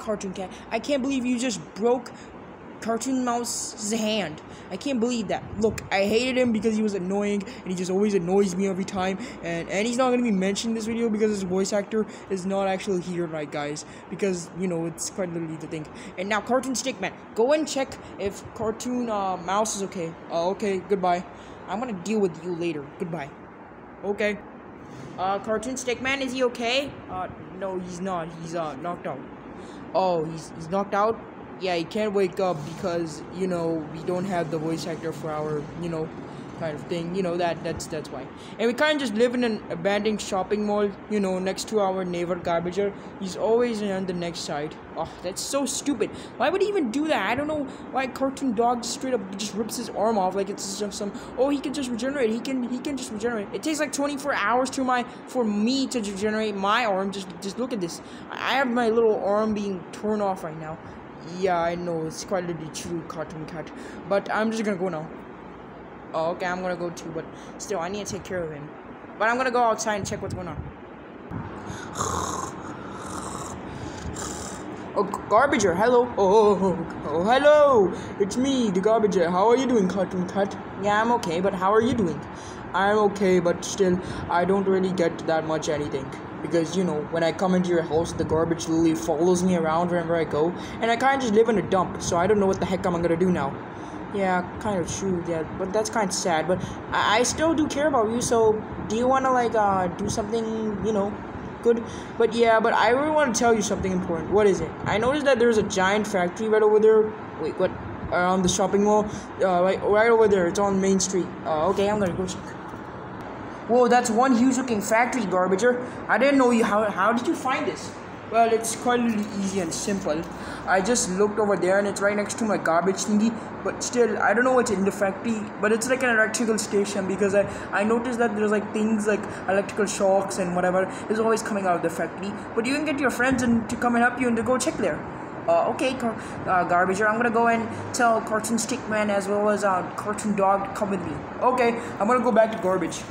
Cartoon Cat, I can't believe you just broke Cartoon Mouse's hand. I can't believe that. Look, I hated him because he was annoying and he just always annoys me every time. And and he's not gonna be mentioned in this video because his voice actor is not actually here, right, guys? Because you know it's quite literally the thing. And now, Cartoon Stickman, go and check if Cartoon uh, Mouse is okay. Uh, okay, goodbye. I'm gonna deal with you later. Goodbye. Okay. Uh, Cartoon Stickman, is he okay? Uh, no, he's not. He's uh knocked out. Oh, he's he's knocked out? Yeah, he can't wake up because you know we don't have the voice actor for our you know kind of thing. You know that that's that's why. And we can't just live in an abandoned shopping mall. You know, next to our neighbor garbager. He's always on the next side. Oh, that's so stupid. Why would he even do that? I don't know why cartoon dog straight up just rips his arm off like it's just some. Oh, he can just regenerate. He can he can just regenerate. It takes like 24 hours to my for me to regenerate my arm. Just just look at this. I have my little arm being torn off right now. Yeah, I know it's quite literally true, Cartoon Cat. But I'm just gonna go now. Oh, okay, I'm gonna go too, but still, I need to take care of him. But I'm gonna go outside and check what's going on. Oh, Garbager, hello. Oh oh, oh, oh, oh, hello. It's me, the Garbager. How are you doing, Cartoon Cat? Yeah, I'm okay, but how are you doing? I'm okay, but still, I don't really get that much anything because you know when I come into your house, the garbage literally follows me around wherever I go, and I kind of just live in a dump, so I don't know what the heck I'm gonna do now. Yeah, kind of true. Yeah, but that's kind of sad. But I, I still do care about you. So do you wanna like uh do something you know good? But yeah, but I really want to tell you something important. What is it? I noticed that there's a giant factory right over there. Wait, what? Around the shopping mall, uh, right, right over there. It's on Main Street. Uh, okay, I'm gonna go check. Whoa, that's one huge looking factory, Garbager. I didn't know you. How, how did you find this? Well, it's quite easy and simple. I just looked over there and it's right next to my garbage thingy. But still, I don't know what's in the factory. But it's like an electrical station because I, I noticed that there's like things like electrical shocks and whatever is always coming out of the factory. But you can get your friends and to come and help you and to go check there. Uh, okay, uh, Garbager, I'm gonna go and tell Cartoon Stickman as well as uh, Cartoon Dog to come with me. Okay, I'm gonna go back to garbage.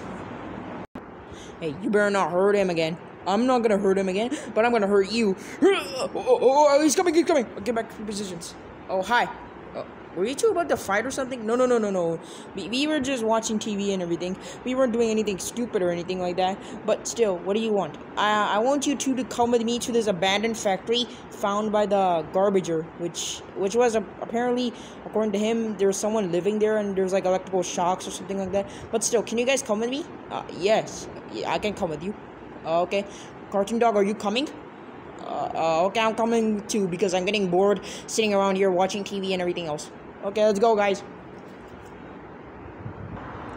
Hey, you better not hurt him again. I'm not gonna hurt him again, but I'm gonna hurt you. Oh, oh, oh he's coming, he's coming. Get back to positions. Oh, hi. Uh, were you two about to fight or something? No, no, no, no, no. We, we were just watching TV and everything. We weren't doing anything stupid or anything like that. But still, what do you want? I, I want you two to come with me to this abandoned factory found by the garbager, which which was a, apparently, according to him, there's someone living there and there's like electrical shocks or something like that. But still, can you guys come with me? Uh, yes. I can come with you. Uh, okay. Cartoon Dog, are you coming? Uh, uh, okay, I'm coming too because I'm getting bored sitting around here watching TV and everything else. Okay, let's go, guys.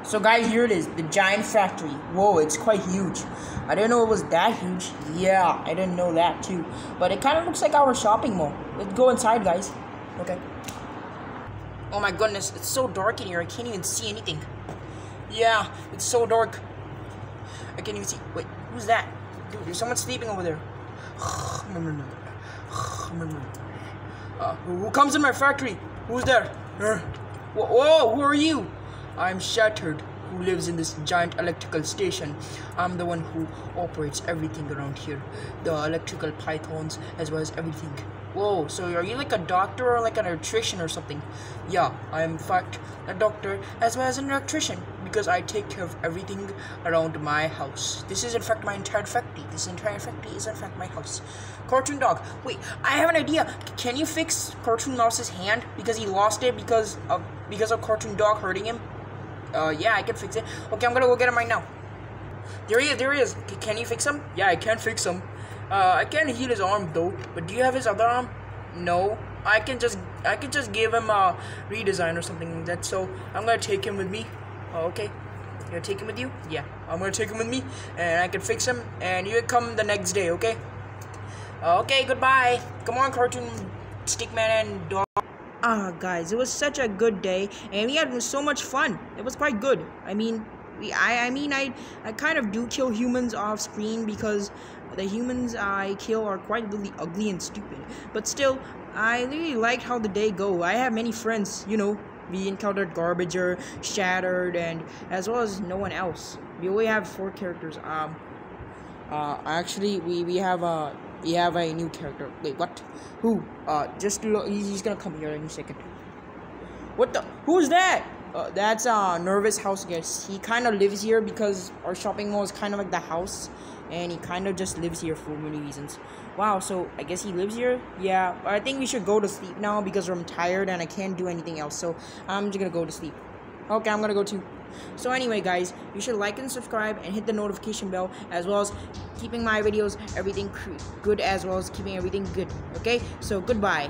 So, guys, here it is the giant factory. Whoa, it's quite huge. I didn't know it was that huge. Yeah, I didn't know that too. But it kind of looks like our shopping mall. Let's go inside, guys. Okay. Oh my goodness, it's so dark in here. I can't even see anything. Yeah, it's so dark. I can't even see. Wait, who's that? Dude, there's someone sleeping over there. Uh, who comes in my factory? Who's there? Whoa, who are you? I'm Shattered, who lives in this giant electrical station. I'm the one who operates everything around here. The electrical pythons, as well as everything. Whoa, so are you like a doctor or like an electrician or something? Yeah, I am in fact a doctor as well as an electrician because I take care of everything around my house. This is in fact my entire factory. This entire factory is in fact my house. Cartoon Dog. Wait, I have an idea. Can you fix Cartoon Mouse's hand because he lost it because of because of Cartoon Dog hurting him? Uh, yeah, I can fix it. Okay, I'm gonna go get him right now. There he is. There he is. C can you fix him? Yeah, I can fix him. Uh, I can't heal his arm though. But do you have his other arm? No. I can just I can just give him a redesign or something like that. So I'm gonna take him with me. Oh, okay. You gonna take him with you? Yeah. I'm gonna take him with me, and I can fix him. And you come the next day, okay? Okay. Goodbye. Come on, cartoon stickman and dog. Ah, guys, it was such a good day, and we had so much fun. It was quite good. I mean, we, I, I mean, I, I kind of do kill humans off screen because the humans I kill are quite really ugly and stupid. But still, I really liked how the day go. I have many friends, you know. We encountered Garbager, Shattered, and as well as no one else. We only have four characters. Um, uh, actually, we we have uh we have a new character. Wait, what? Who? Uh, just look. He's, gonna come here in a second. What the? Who's that? Uh, that's uh nervous house guest. He kind of lives here because our shopping mall is kind of like the house, and he kind of just lives here for many reasons. Wow, so I guess he lives here. Yeah, I think we should go to sleep now because I'm tired and I can't do anything else. So I'm just gonna go to sleep. Okay, I'm gonna go too. So anyway, guys, you should like and subscribe and hit the notification bell as well as keeping my videos everything good as well as keeping everything good. Okay, so goodbye.